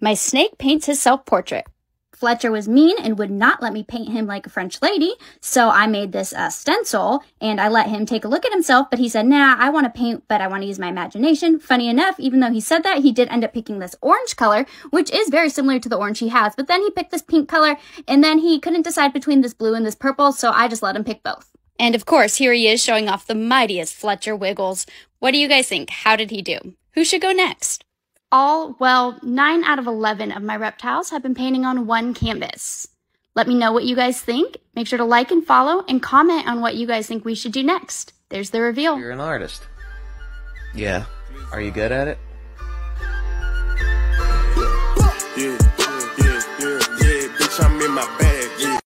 My snake paints his self portrait. Fletcher was mean and would not let me paint him like a French lady, so I made this uh, stencil and I let him take a look at himself, but he said, nah, I want to paint, but I want to use my imagination. Funny enough, even though he said that, he did end up picking this orange color, which is very similar to the orange he has, but then he picked this pink color and then he couldn't decide between this blue and this purple, so I just let him pick both. And of course, here he is showing off the mightiest Fletcher Wiggles. What do you guys think? How did he do? Who should go next? All, well, 9 out of 11 of my reptiles have been painting on one canvas. Let me know what you guys think. Make sure to like and follow and comment on what you guys think we should do next. There's the reveal. You're an artist. Yeah. Are you good at it? Yeah, yeah, yeah, yeah, bitch, I'm in my bag.